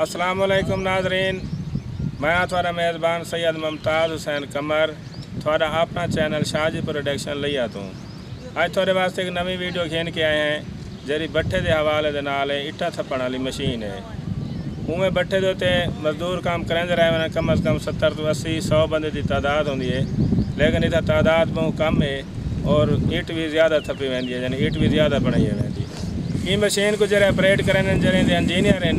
السلام علیکم ناظرین، میں تھوڑا میزبان سید ممتاز حسین قمر، تھوڑا اپنا چینل شاہ جی پروڈکشن لئی آتا ہوں اج تھوڑے واسطے ایک نوی ویڈیو کھین کے آئے ہیں جی بٹھے دے حوالے دے نال ہے اٹھا تھپن والی مشین ہے۔ اوے بٹھے دے تے مزدور کام کریں رہے ہیں کم از کم ستر تو اسی سو بندے دی تعداد ہوندی ہے۔ لیکن اتنا تعداد بہت کم ہے اور اٹ بھی زیادہ تھپی ویندی ہے یعنی اینٹ بھی زیادہ بنائی ویندی ہے یہ مشین کو جڑے اپریٹ کریں جڑے انجینئر ہیں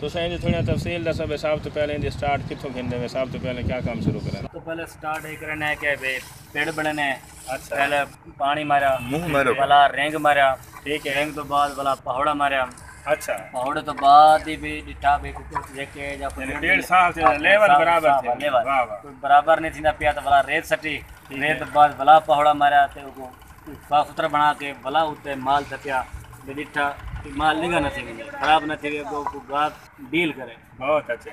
تو سائیں تھوڑا تفصیل دا سب حساب تو پہلے دی سٹارٹ کتھوں گھندے میں حساب تو پہلے کیا کام شروع کرنا ہے تو پہلے سٹارٹ ہی کرنا ہے کہ پیڑ بڑھنے اچھا۔ پہلے پانی مارا موہ مارا بلا رنگ مارا۔ ٹھیک ہے۔ رنگ تو بعد بلا پہوڑا مارا۔ اچھا۔ پہوڑے تو بعد ہی بھی ڈٹا بھی کچھ دیکھے جا یعنی پہلے ڈیڑھ سال سے لیول برابر تھے۔ لیول۔ برابر نہیں تھی تھیندا پیا تو بلا ریت سٹی۔ ریت بعد بلا پہوڑا مارا تے کو صاف ستھرا بنا کے بلا اوتے مال تھا پیا ڈٹا માલિકા નથી બીજા ખરાબ નથી વાત ડીલ કરે બહુત અચ્છે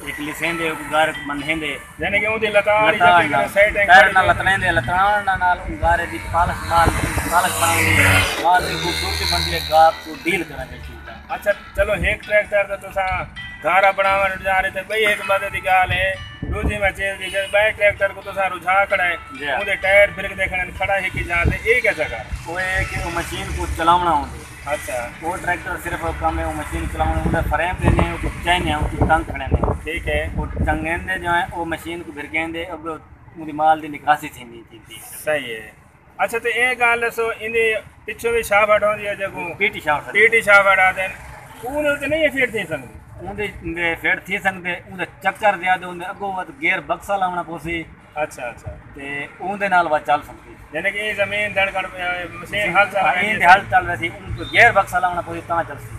ایک لسین دے اگار منہین دے یعنی کہ اندھی لطار لطار نال پیر نال لطنین دے لطران نال اگارے دی پالک مال پالک بنا دی مال دی خوبصورتی بن دی گاپ کو ڈیل کرنے کے چیز اچھا چلو ہیک ٹریکٹر دے تو ساں گھارا بنا ہوا جا رہے تھے بھئی ایک مدد دی گال ہے روزی میں چیز دی جب بھائی ٹریکٹر کو تو ساں رجھا کڑا ہے اندھے ٹیر پھرک دیکھنے کھڑا ہی کی جانتے ایک ایسا گھار وہ ایک مشین کو چلاونا ہوں اچھا وہ ٹریکٹر صرف کم ہے وہ مشین چلاونا ہوں فریم دینے ہیں وہ چین ہیں وہ ٹنگ کھڑے ہیں ٹھیک ہے۔ وہ ٹنگین دے جو ہیں وہ مشین کو بھرگین دے اب وہ مال دی نکاسی تھی نہیں تھی صحیح ہے۔ اچھا تو ایک گال سو ان دی پچھو بھی شاہ بڑھا دیا جب پیٹی شاہ بڑھا دیا پیٹی شاہ بڑھا دیا اون دے نہیں یہ فیٹ تھی سنگ اون دے فیٹ تھی سنگ دے اون دے چکر دیا دے اون دے اگو وقت گیر بکسا لاؤنا پوسی۔ اچھا اچھا۔ تے اون دے نال وقت چال سنگ دی یعنی کہ یہ زمین دھڑکڑ مشین حل چل رہا ہے۔ ہاں، یہ حل چل رہا ہے اون دے گیر بکسا لاؤنا پوسی تاں چل سنگ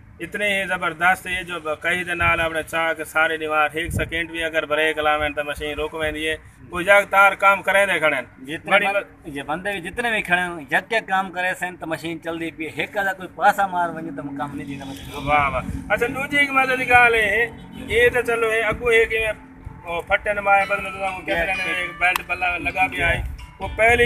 اتنے ہی زبردست ہے جو باقاعدہ نال اپنے چاہ کے سارے دیوار ایک سیکنڈ بھی اگر بریک لامن تو مشین روک ویندی ہے کوئی جگ تار کام کرے دے کھڑے یہ بندے بھی جتنے بھی کھڑے ہیں جگ کے کام کرے سن تو مشین چلدی پی ایک ادا کوئی پاسا مار ونجے تو کام نہیں دینا اچھا دوجی ایک مدد گال ہے۔ یہ تو چلو ہے اگو ہے کہ وہ پھٹن مائے بدل تو کیسے ایک بیلٹ بلا لگا بھی آئے وہ پہلے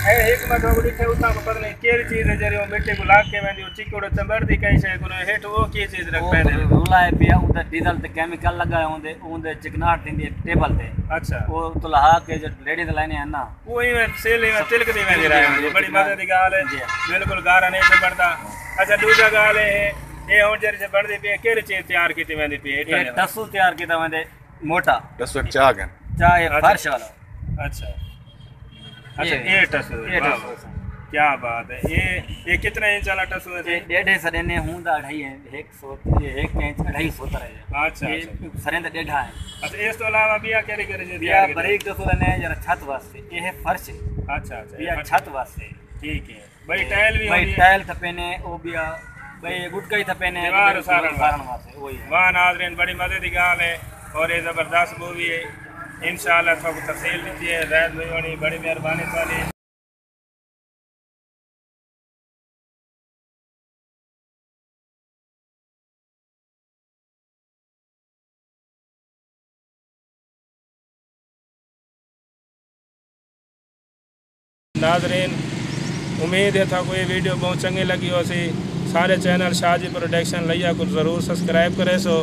حکمت وڑی تے اوتا پر نے کیڑی چیز جڑی او مٹی کو لاکے وندی چکوڑ چمبر دی کئی شے کو ہٹ او کی چیز رکھ پے نے رولا ہے پیا اوندا ڈیزل تے کیمیکل لگا ہوندے اوندے چکناٹ دی ٹیبل تے اچھا او تلا کے جڑ لیڈی دے لائنے ہیں نا او ہی میں سیل میں تلک دی وندی رہے بڑی مزے دی گال ہے بالکل گارا نہیں چمبردا اچھا دوسرا گال ہے اے ہن جڑ سے بڑھ دی پی کیڑی چیز تیار کیتی وندی پی اے ٹسو تیار کیتا وندے موٹا ٹسو چاہ گن چاہے فرش والا اچھا اچھا، کیا بات ہے یہ کتنے انچ والا ٹسو ہے ڈیڑھ سرینے یعنی ہوں دا ڈھائی ہے ایک سو ایک انچ ڈھائی سو تر ہے۔ اچھا, اچھا،, اچھا۔ سرین دا ڈیڑھا ہے۔ اچھا اس تو علاوہ بیا کیڑی کرے جی؟ بیا بریک دسو نے یار چھت واسطے۔ یہ فرش۔ ہے اچھا اچھا یہ چھت واسطے۔ ٹھیک ہے۔ بھائی ٹائل بھی بھائی ٹائل تھپے نے او بیا بھائی گڈ کئی تھپے نے دیوار سارن واسطے وہی ہے۔ واہ ناظرین بڑی مزے دی گال ہے اور یہ زبردست مووی ہے۔ انشاءاللہ شاء اللہ تفصیل دیتی ہے۔ زید بھائی بڑی مہربانی توانی ناظرین، امید ہے تھا کوئی ویڈیو بہت چنگے لگی ہو سی سارے چینل شاہ جی پروڈکشن لیا کچھ ضرور سبسکرائب کرے سو۔